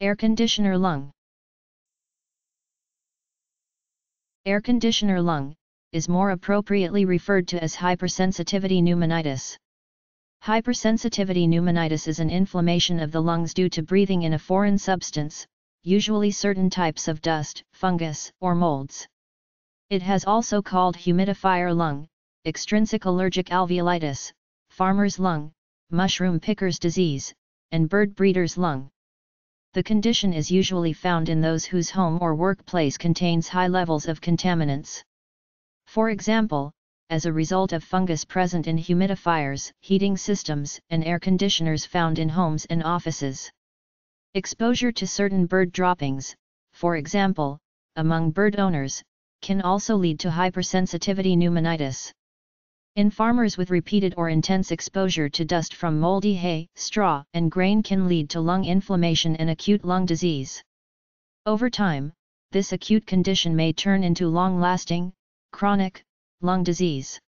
Air conditioner lung Air conditioner lung is more appropriately referred to as hypersensitivity pneumonitis. Hypersensitivity pneumonitis is an inflammation of the lungs due to breathing in a foreign substance, usually certain types of dust, fungus, or molds. It has also called humidifier lung, extrinsic allergic alveolitis, farmer's lung, mushroom picker's disease, and bird breeder's lung. The condition is usually found in those whose home or workplace contains high levels of contaminants. For example, as a result of fungus present in humidifiers, heating systems, and air conditioners found in homes and offices. Exposure to certain bird droppings, for example, among bird owners, can also lead to hypersensitivity pneumonitis. In farmers with repeated or intense exposure to dust from moldy hay, straw, and grain can lead to lung inflammation and acute lung disease. Over time, this acute condition may turn into long-lasting, chronic, lung disease.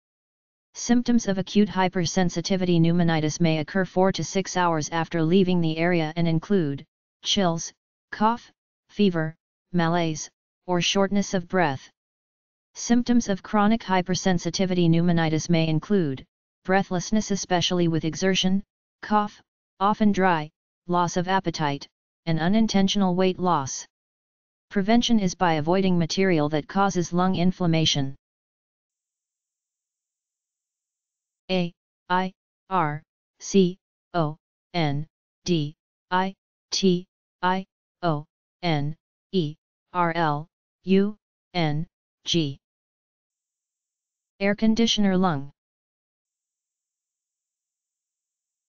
Symptoms of acute hypersensitivity pneumonitis may occur 4 to 6 hours after leaving the area and include chills, cough, fever, malaise, or shortness of breath. Symptoms of chronic hypersensitivity pneumonitis may include breathlessness especially with exertion, cough, often dry, loss of appetite, and unintentional weight loss. Prevention is by avoiding material that causes lung inflammation. A I R C O N D I T I O N E R L U N G Air conditioner lung